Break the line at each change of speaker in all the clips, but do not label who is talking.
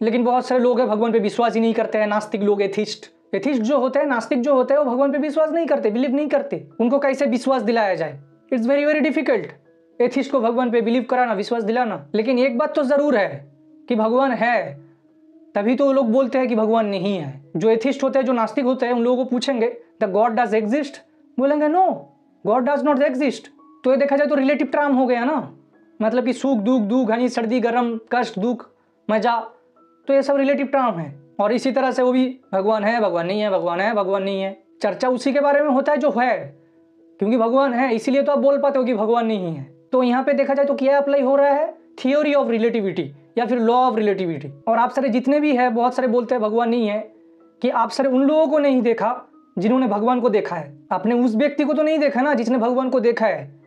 लेकिन बहुत सारे लोग हैं, भगवान पे विश्वास ही नहीं करते हैं, नास्तिक लोग, एथिस्ट। एथिस्ट जो होते हैं, नास्तिक जो होते हैं, वो भगवान पे विश्वास नहीं करते बिलीव नहीं करते। उनको कैसे विश्वास दिलाया जाए? It's very very difficult atheist को भगवान पे बिलीव कराना, विश्वास दिलाना। लेकिन एक बात तो ज़रूर है कि भगवान है, तभी तो वो लोग बोलते हैं कि भगवान नहीं है। जो एथिस्ट होते हैं, जो नास्तिक होते हैं, उन लोगों को पूछेंगे द गॉड डज एग्जिस्ट बोलेंगे no God does not exist तो ये देखा जाए तो रिलेटिव टर्म हो गया ना। मतलब कि सुख, दुख दुख, घनी, सर्दी, गर्म, कष्ट, दुख, मज़ा तो ये सब रिलेटिव टर्म है। और इसी तरह से वो भी भगवान है, भगवान नहीं है, भगवान है, भगवान नहीं है। चर्चा उसी के बारे में होता है जो है। क्योंकि भगवान है, इसीलिए तो आप बोल पाते हो कि भगवान नहीं है। तो यहाँ पे देखा जाए तो क्या अप्लाई हो रहा है? थियोरी ऑफ़ रिलेटिविटी या फिर लॉ ऑफ़ रिलेटिविटी और आप सारे जितने भी है, बहुत सारे बोलते हैं भगवान नहीं है, कि आप सारे उन लोगों को नहीं देखा जिन्होंने भगवान को देखा है। आपने उस व्यक्ति को तो नहीं देखा ना जिसने भगवान को देखा है।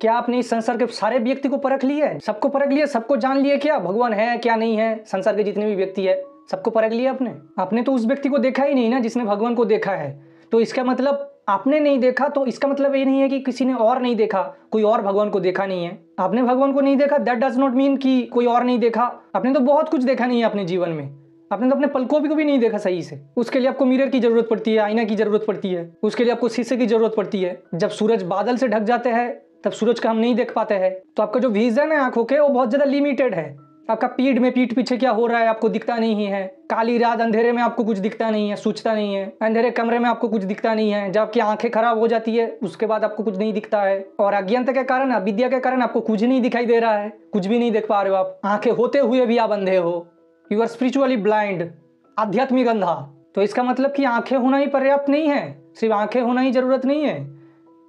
क्या आपने इस संसार के सारे व्यक्ति को परख लिया है? सबको परख लिया, सबको जान लिया क्या? भगवान है क्या नहीं है? संसार के जितने भी व्यक्ति है, सबको परख लिया आपने? आपने तो उस व्यक्ति को देखा ही नहीं ना जिसने भगवान को देखा है। तो इसका मतलब आपने नहीं देखा तो इसका मतलब ये नहीं है कि किसी ने और नहीं देखा, कोई और भगवान को देखा नहीं है। आपने भगवान को नहीं देखा दैट डज नॉट मीन कि कोई और नहीं देखा। आपने तो बहुत कुछ देखा नहीं है अपने जीवन में। आपने तो अपने पलकों भी को भी नहीं देखा सही से। उसके लिए आपको मिरर की ज़रूरत पड़ती है, आईना की ज़रूरत पड़ती है। उसके लिए आपको शीशे की ज़रूरत पड़ती है। जब सूरज बादल से ढक जाते हैं तब सूरज का हम नहीं देख पाते हैं। तो आपका जो विजन है आँखों के, वो बहुत ज़्यादा लिमिटेड है। आपका पीठ में पीठ पीछे क्या हो रहा है, आपको दिखता नहीं है। काली रात अंधेरे में आपको कुछ दिखता नहीं है सोचता नहीं है। अंधेरे कमरे में आपको कुछ दिखता नहीं है। जब आपकी आँखें खराब हो जाती है, उसके बाद आपको कुछ नहीं दिखता है। और अज्ञानता के कारण, अविद्या के कारण आपको कुछ नहीं दिखाई दे रहा है। कुछ भी नहीं देख पा रहे हो आप। आँखें होते हुए भी आप अंधे हो। यू आर स्पिरिचुअली ब्लाइंड आध्यात्मिक अंधा। तो इसका मतलब कि आँखें होना ही पर्याप्त नहीं है। सिर्फ़ आँखें होना ही ज़रूरत नहीं है।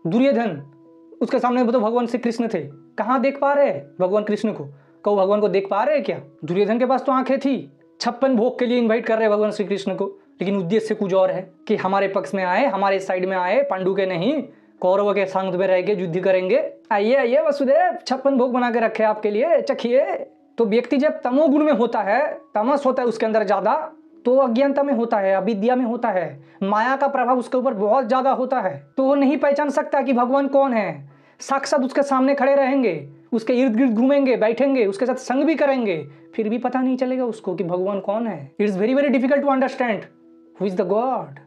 दुर्योधन उसके सामने तो भगवान श्री कृष्ण थे। कहाँ देख पा रहे भगवान कृष्ण को? कहो, भगवान को देख पा रहे क्या? दुर्योधन के पास तो आँखें थी। छप्पन भोग के लिए इन्वाइट कर रहे भगवान श्री कृष्ण को। लेकिन उद्देश्य कुछ और है कि हमारे पक्ष में आए, हमारे साइड में आए, पांडु के नहीं, कौरव के संग में रह के युद्ध करेंगे। आइए आइए, वसुदेव, छप्पन भोग बना के रखे आपके लिए, चखिए। तो व्यक्ति जब तमोगुण में होता है, तमस होता है उसके अंदर ज़्यादा तो अज्ञानता में होता है, अविद्या में होता है। माया का प्रभाव उसके ऊपर बहुत ज़्यादा होता है। तो वो नहीं पहचान सकता कि भगवान कौन है। साक्षात उसके सामने खड़े रहेंगे, उसके इर्द गिर्द घूमेंगे, बैठेंगे, उसके साथ संग भी करेंगे। फिर भी पता नहीं चलेगा उसको कि भगवान कौन है। It's very very difficult to understand who is the God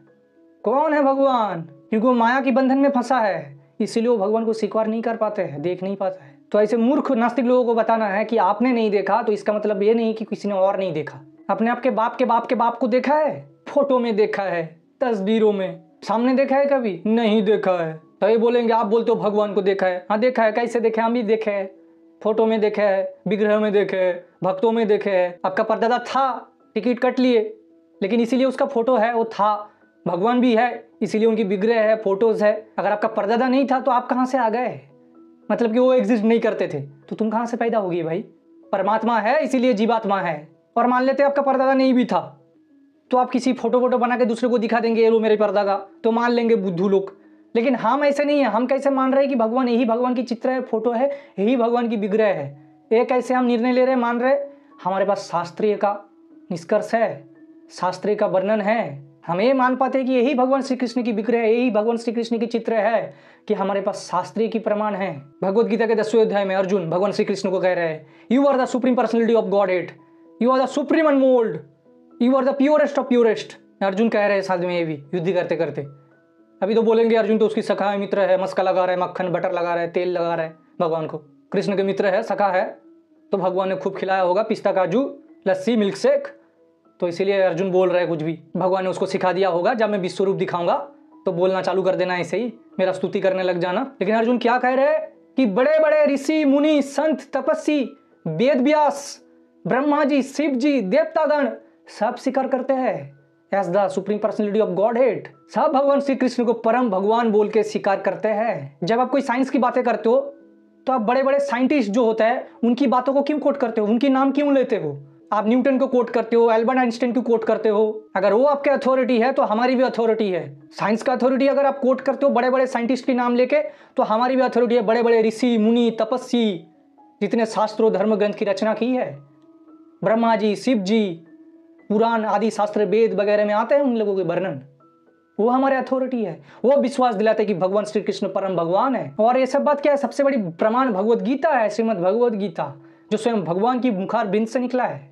कौन है भगवान? क्योंकि वो माया के बंधन में फंसा है। इसीलिए वो भगवान को स्वीकार नहीं कर पाते हैं, देख नहीं पाता है। तो ऐसे मूर्ख नास्तिक लोगों को बताना है कि आपने नहीं देखा तो इसका मतलब ये नहीं कि किसी ने और नहीं देखा। अपने आपके बाप के बाप के बाप को देखा है? फ़ोटो में देखा है, तस्वीरों में। सामने देखा है कभी? नहीं देखा है। तो ये बोलेंगे, आप बोलते हो भगवान को देखा है। हाँ देखा है। कैसे देखे? हम भी देखे है। फ़ोटो में देखे है, विग्रह में देखे है, भक्तों में देखे है। आपका परदादा था, टिकट कट लिए। लेकिन इसीलिए उसका फ़ोटो है, वो था। भगवान भी है, इसीलिए उनकी विग्रह है, फ़ोटोज़ है। अगर आपका परदादा नहीं था तो आप कहाँ से आ गए? मतलब कि वो एग्जिस्ट नहीं करते थे। तो तुम कहाँ से पैदा होगी भाई? परमात्मा है, इसीलिए जीवात्मा है। और मान लेते आपका परदादा नहीं भी था तो आप किसी फ़ोटो वोटो बना के दूसरे को दिखा देंगे, ये लो मेरे परदादा तो मान लेंगे बुद्धू लोग। लेकिन हम ऐसे नहीं है, हम कैसे मान रहे हैं कि भगवान, यही भगवान की चित्र है, फ़ोटो है, यही भगवान की विग्रह है। ये कैसे हम निर्णय ले रहे मान रहे हमारे पास शास्त्रीय का निष्कर्ष है, शास्त्रीय का वर्णन है। हम ये मान पाते हैं कि यही भगवान श्री कृष्ण की विग्रह है, यही भगवान श्री कृष्ण की चित्र है कि हमारे पास शास्त्रीय की प्रमाण है। भगवत गीता के दसवें अध्याय में अर्जुन, भगवान श्री कृष्ण को कह रहे हैं you are the supreme personality of God at you are the supreme unmould you are the purest of purest Arjun कह रहे हैं साथ में ये भी, युद्ध करते करते। अभी तो बोलेंगे अर्जुन तो उसकी सखा है, मित्र है, मस्का लगा रहा है, मक्खन, बटर लगा रहा है, तेल लगा रहा है, भगवान को। कृष्ण के मित्र है, सखा है तो भगवान ने खूब खिलाया होगा, पिस्ता, काजू, लस्सी मिल्क शेक तो इसीलिए अर्जुन बोल रहा कुछ भी। भगवान ने उसको सिखा दिया होगा, जब मैं विश्वरूप दिखाऊँगा तो बोलना चालू कर देना ऐसे ही, मेरा स्तुति करने लग जाना। लेकिन अर्जुन क्या कह रहे हैं कि बड़े बड़े ऋषि, मुनि, संत, तपस्वी, वेद व्यास ब्रह्मा जी शिव जी देवता देवतागण सब स्वीकार करते हैं। As the supreme personality of Godhead सब भगवान श्री कृष्ण को परम भगवान बोल के स्वीकार करते हैं। जब आप कोई साइंस की बातें करते हो तो आप बड़े बड़े साइंटिस्ट जो होते हैं, उनकी बातों को क्यों कोट करते हो? उनकी नाम क्यों लेते हो? आप न्यूटन को कोट करते हो एल्बर्ट आइंस्टाइन को कोट करते हो। अगर वो आपके अथॉरिटी है तो हमारी भी अथॉरिटी है। साइंस का अथॉरिटी अगर आप कोट करते हो बड़े बड़े साइंटिस्ट के नाम लेके तो हमारी भी अथॉरिटी है। बड़े बड़े ऋषि, मुनि, तपस्वी, जितने शास्त्रों, धर्म ग्रंथ की रचना की है। ब्रह्मा जी, शिव जी, पुराण आदि शास्त्र, वेद वगैरह में आते हैं उन लोगों के वर्णन। वो हमारे अथॉरिटी है। वो विश्वास दिलाते कि भगवान श्री कृष्ण परम भगवान है। और ये सब बात क्या है? सबसे बड़ी प्रमाण भगवत गीता है, श्रीमद भगवत गीता, जो स्वयं भगवान की मुखार बिंद से निकला है।